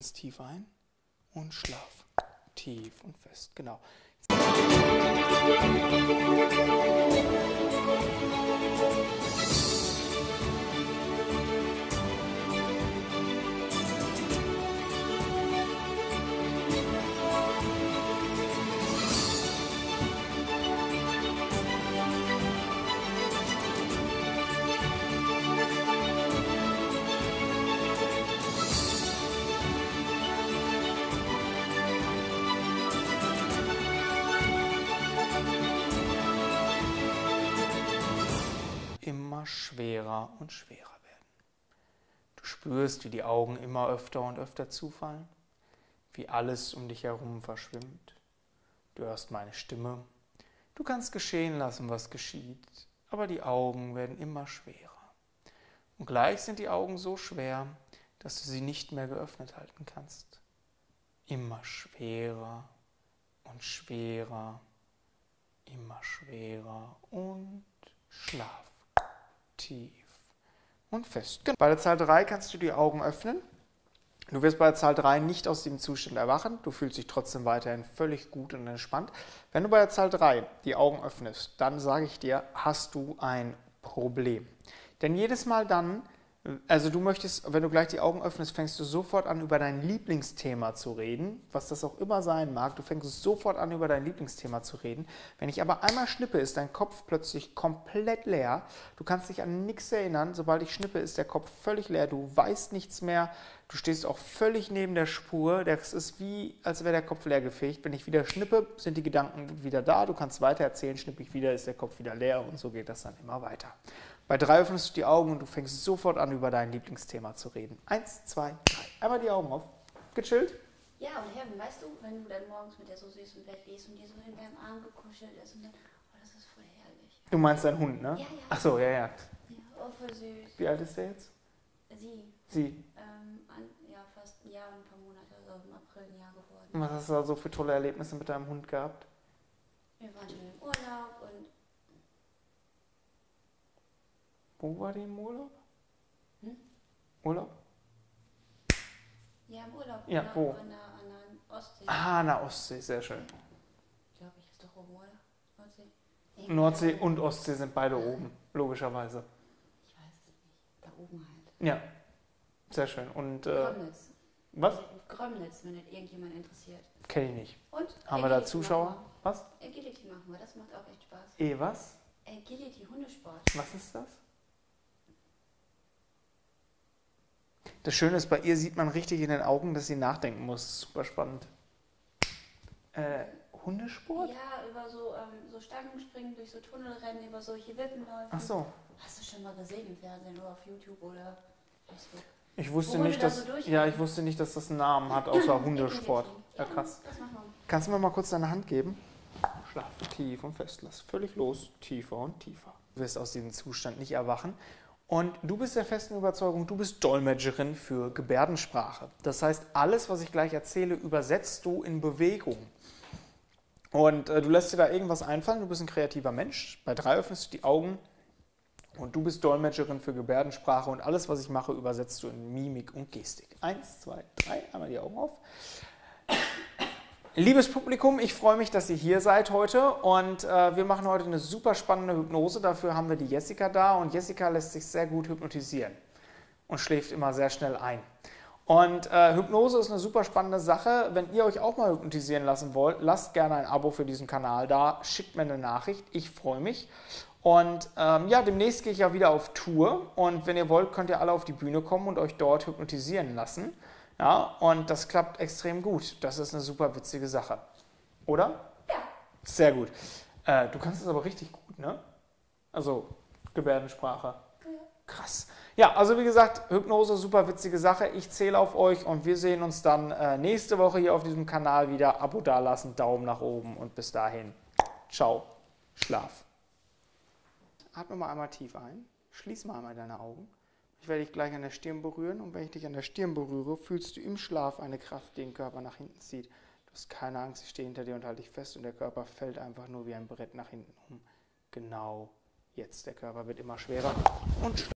Jetzt tief ein und schlaf. Tief und fest, genau. immer schwerer und schwerer werden. Du spürst, wie die Augen immer öfter und öfter zufallen, wie alles um dich herum verschwimmt. Du hörst meine Stimme. Du kannst geschehen lassen, was geschieht, aber die Augen werden immer schwerer. Und gleich sind die Augen so schwer, dass du sie nicht mehr geöffnet halten kannst. Immer schwerer und schwerer, immer schwerer und schlaf tief und fest. Genau. Bei der Zahl 3 kannst du die Augen öffnen. Du wirst bei der Zahl 3 nicht aus dem Zustand erwachen. Du fühlst dich trotzdem weiterhin völlig gut und entspannt. Wenn du bei der Zahl 3 die Augen öffnest, dann sage ich dir, hast du ein Problem. Denn jedes Mal dann, also du möchtest, wenn du gleich die Augen öffnest, fängst du sofort an, über dein Lieblingsthema zu reden, was das auch immer sein mag. Du fängst sofort an, über dein Lieblingsthema zu reden. Wenn ich aber einmal schnippe, ist dein Kopf plötzlich komplett leer. Du kannst dich an nichts erinnern. Sobald ich schnippe, ist der Kopf völlig leer. Du weißt nichts mehr. Du stehst auch völlig neben der Spur. Das ist wie, als wäre der Kopf leer gefegt. Wenn ich wieder schnippe, sind die Gedanken wieder da. Du kannst weiter erzählen. Schnippe ich wieder, ist der Kopf wieder leer. Und so geht das dann immer weiter. Bei drei öffnest du die Augen und du fängst sofort an, über dein Lieblingsthema zu reden. Eins, zwei, drei. Einmal die Augen auf. Gechillt? Ja, und Herren, weißt du, wenn du dann morgens mit der so süß im Bett liest und dir so in deinem Arm gekuschelt ist und dann, oh, das ist voll herrlich. Du meinst deinen Hund, ne? Ja, ja. Ach so, ja, ja. Ja, oh, voll süß. Wie alt ist der jetzt? Sie, Sie. ähm, an, ja, fast ein Jahr und ein paar Monate, also im April ein Jahr geworden. Was hast du da so für tolle Erlebnisse mit deinem Hund gehabt? Wir waren schon im Urlaub und Wo war die im Urlaub? Hm? Urlaub? ja, im Urlaub. Ja, an, wo? An der, an der Ostsee. Ah, na Ostsee, sehr schön. Glaube ich, ist doch oben, oder? Nordsee? Irgendwie Nordsee und. Ostsee sind beide oben, logischerweise. Ich weiß es nicht. Da oben halt. Ja, sehr schön. Und äh, Grömnitz. was? Grömnitz, wenn das irgendjemand interessiert. Kenne ich nicht. Und? Haben wir da Zuschauer? Was? Agility machen wir, das macht auch echt Spaß. Eh, was? Agility, Hundesport. Was ist das? Das Schöne ist, bei ihr sieht man richtig in den Augen, dass sie nachdenken muss. Super spannend. Äh, Hundesport? Ja, über so, ähm, so Stangen springen, durch so Tunnel rennen, über solche Wippenläufe. Ach so. Hast du schon mal gesehen im Fernsehen oder auf YouTube oder Facebook? Ich wusste nicht, da dass so ja, ich wusste nicht, dass das einen Namen hat, außer Hundesport. Ja, krass. Kannst du mir mal kurz deine Hand geben? Schlaf tief und fest. Lass völlig los. Tiefer und tiefer. Du wirst aus diesem Zustand nicht erwachen. Und du bist der festen Überzeugung, du bist Dolmetscherin für Gebärdensprache. Das heißt, alles, was ich gleich erzähle, übersetzt du in Bewegung. Und äh, du lässt dir da irgendwas einfallen, du bist ein kreativer Mensch. Bei drei öffnest du die Augen und du bist Dolmetscherin für Gebärdensprache und alles, was ich mache, übersetzt du in Mimik und Gestik. Eins, zwei, drei, einmal die Augen auf. Liebes Publikum, ich freue mich, dass ihr hier seid heute und äh, wir machen heute eine super spannende Hypnose. Dafür haben wir die Jessica da und Jessica lässt sich sehr gut hypnotisieren und schläft immer sehr schnell ein. Und äh, Hypnose ist eine super spannende Sache. Wenn ihr euch auch mal hypnotisieren lassen wollt, lasst gerne ein Abo für diesen Kanal da, schickt mir eine Nachricht, ich freue mich. Und ähm, ja, demnächst gehe ich ja wieder auf Tour und wenn ihr wollt, könnt ihr alle auf die Bühne kommen und euch dort hypnotisieren lassen. Ja, und das klappt extrem gut. Das ist eine super witzige Sache. Oder? Ja. Sehr gut. Äh, du kannst es aber richtig gut, ne? Also Gebärdensprache. Krass. Ja, also wie gesagt, Hypnose, super witzige Sache. Ich zähle auf euch und wir sehen uns dann äh, nächste Woche hier auf diesem Kanal wieder. Abo dalassen, Daumen nach oben und bis dahin. Ciao. Schlaf. Atme mal einmal tief ein. Schließ mal einmal deine Augen. Ich werde dich gleich an der Stirn berühren und wenn ich dich an der Stirn berühre, fühlst du im Schlaf eine Kraft, die den Körper nach hinten zieht. Du hast keine Angst, ich stehe hinter dir und halte dich fest und der Körper fällt einfach nur wie ein Brett nach hinten um. Genau jetzt. Der Körper wird immer schwerer und